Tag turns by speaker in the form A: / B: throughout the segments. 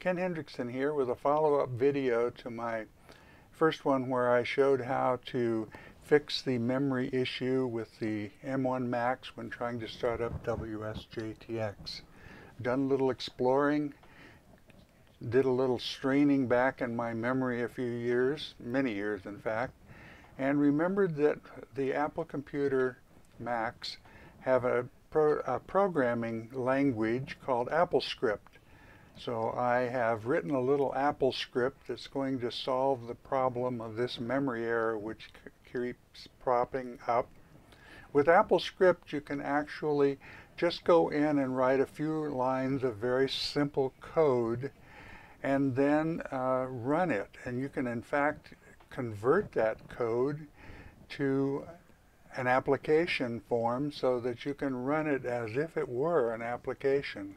A: Ken Hendrickson here with a follow-up video to my first one where I showed how to fix the memory issue with the M1 Max when trying to start up WSJTX. Done a little exploring, did a little straining back in my memory a few years, many years in fact, and remembered that the Apple Computer Macs have a, pro a programming language called AppleScript. So I have written a little Apple script that's going to solve the problem of this memory error which keeps propping up. With AppleScript you can actually just go in and write a few lines of very simple code and then uh, run it. And you can in fact convert that code to an application form so that you can run it as if it were an application.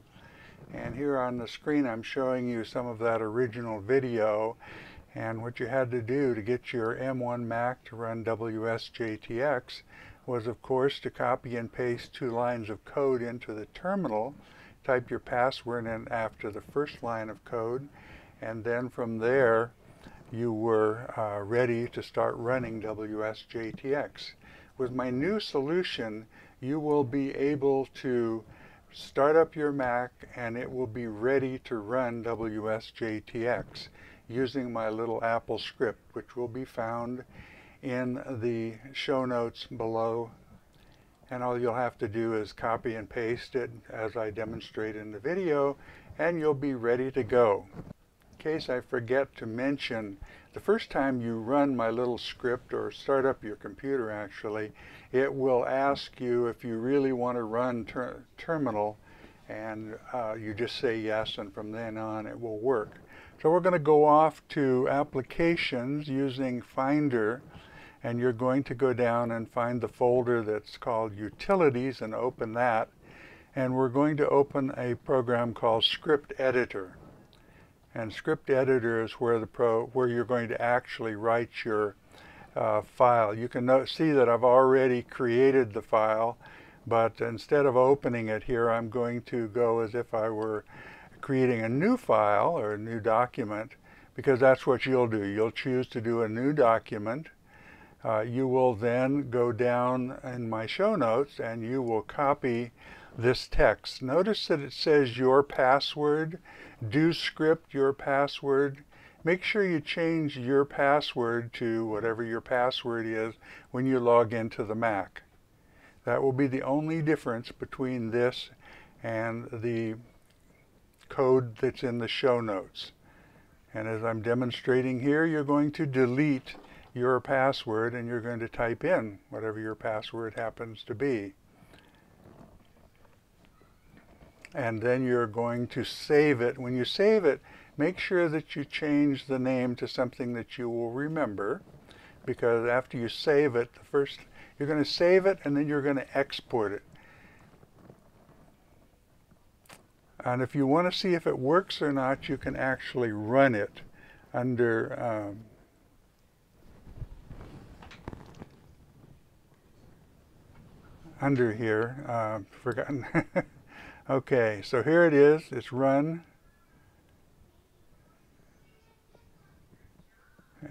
A: And here on the screen I'm showing you some of that original video and what you had to do to get your M1 Mac to run WSJTX was of course to copy and paste two lines of code into the terminal, type your password in after the first line of code, and then from there you were uh, ready to start running WSJTX. With my new solution, you will be able to start up your Mac and it will be ready to run WSJTX using my little Apple script which will be found in the show notes below and all you'll have to do is copy and paste it as I demonstrate in the video and you'll be ready to go. In case I forget to mention, the first time you run my little script or start up your computer actually, it will ask you if you really want to run ter terminal and uh, you just say yes and from then on it will work. So we're going to go off to applications using Finder and you're going to go down and find the folder that's called utilities and open that and we're going to open a program called script editor and script editor is where the pro where you're going to actually write your uh, file. You can note, see that I've already created the file, but instead of opening it here, I'm going to go as if I were creating a new file or a new document, because that's what you'll do. You'll choose to do a new document. Uh, you will then go down in my show notes and you will copy this text. Notice that it says your password, do script your password, make sure you change your password to whatever your password is when you log into the Mac. That will be the only difference between this and the code that's in the show notes. And as I'm demonstrating here, you're going to delete your password and you're going to type in whatever your password happens to be. And then you're going to save it. When you save it, make sure that you change the name to something that you will remember because after you save it, the first you're going to save it and then you're going to export it. And if you want to see if it works or not, you can actually run it under um, under here. Uh, forgotten. okay, so here it is. It's run.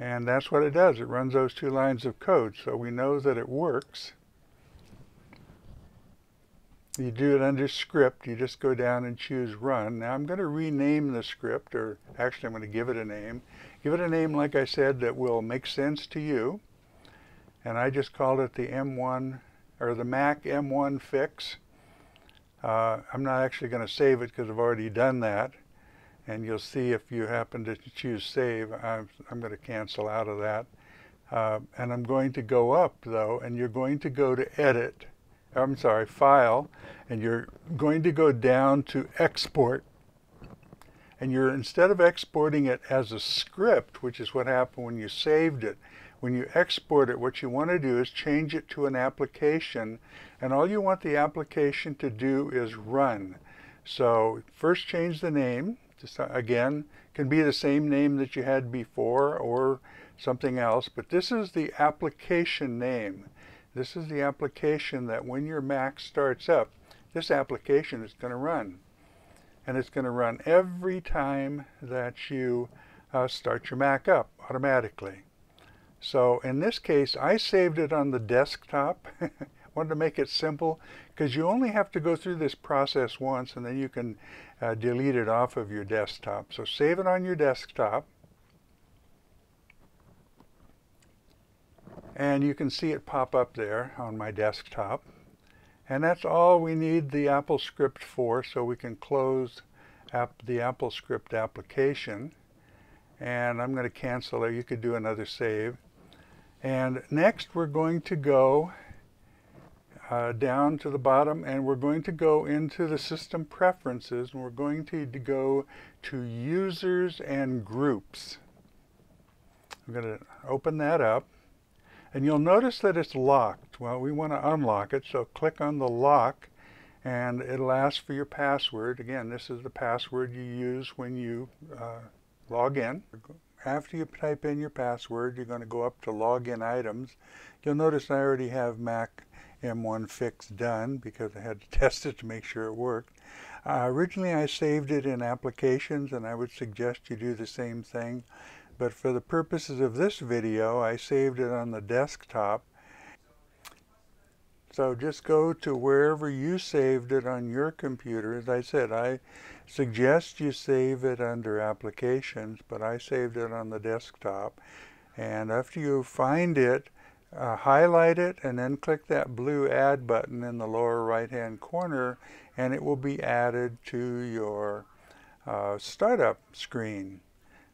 A: And that's what it does. It runs those two lines of code. So we know that it works. You do it under script. You just go down and choose run. Now I'm going to rename the script, or actually I'm going to give it a name. Give it a name, like I said, that will make sense to you. And I just called it the M1, or the Mac M1 fix. Uh, I'm not actually going to save it because I've already done that and you'll see if you happen to choose save, I'm, I'm going to cancel out of that. Uh, and I'm going to go up though, and you're going to go to edit, I'm sorry, file, and you're going to go down to export. And you're, instead of exporting it as a script, which is what happened when you saved it, when you export it, what you want to do is change it to an application, and all you want the application to do is run. So first change the name, just uh, again, can be the same name that you had before or something else, but this is the application name. This is the application that when your Mac starts up, this application is going to run. And it's going to run every time that you uh, start your Mac up automatically. So in this case, I saved it on the desktop. wanted to make it simple because you only have to go through this process once and then you can uh, delete it off of your desktop. So save it on your desktop. And you can see it pop up there on my desktop. And that's all we need the Apple script for, so we can close app, the Apple script application. And I'm going to cancel it. You could do another save. And next we're going to go uh, down to the bottom and we're going to go into the system preferences and we're going to, to go to users and groups. I'm going to open that up and you'll notice that it's locked. Well, we want to unlock it, so click on the lock and it'll ask for your password. Again, this is the password you use when you uh, log in. After you type in your password, you're going to go up to login items. You'll notice I already have Mac M1 fix done because I had to test it to make sure it worked. Uh, originally I saved it in applications and I would suggest you do the same thing but for the purposes of this video I saved it on the desktop. So just go to wherever you saved it on your computer. As I said I suggest you save it under applications but I saved it on the desktop. And after you find it uh, highlight it and then click that blue add button in the lower right hand corner and it will be added to your uh, startup screen.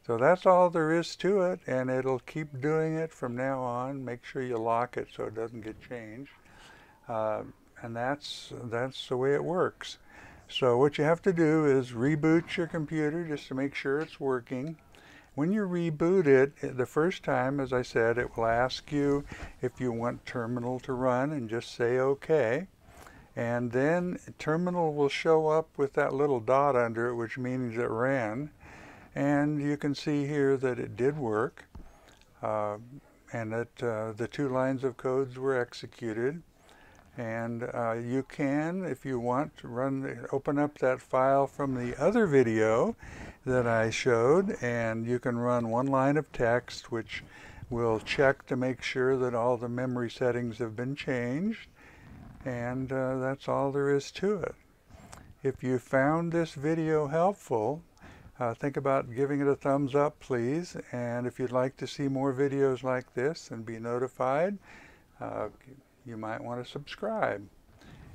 A: So that's all there is to it and it'll keep doing it from now on. Make sure you lock it so it doesn't get changed. Uh, and that's, that's the way it works. So what you have to do is reboot your computer just to make sure it's working. When you reboot it, the first time, as I said, it will ask you if you want terminal to run and just say OK. And then terminal will show up with that little dot under it, which means it ran. And you can see here that it did work uh, and that uh, the two lines of codes were executed. And uh, you can, if you want, run, open up that file from the other video that I showed and you can run one line of text which will check to make sure that all the memory settings have been changed and uh, that's all there is to it. If you found this video helpful uh, think about giving it a thumbs up please. And if you'd like to see more videos like this and be notified uh, you might want to subscribe.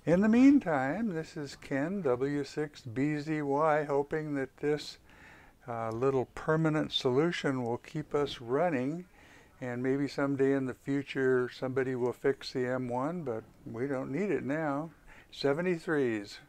A: In the meantime, this is Ken, W6BZY, hoping that this uh, little permanent solution will keep us running. And maybe someday in the future somebody will fix the M1 but we don't need it now. 73s